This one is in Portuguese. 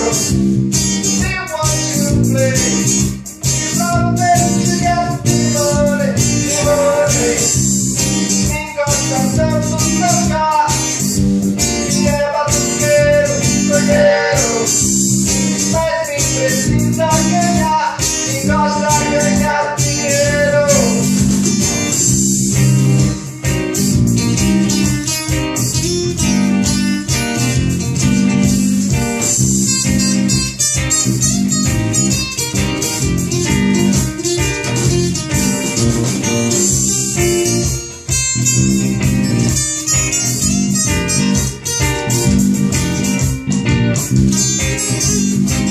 house. Música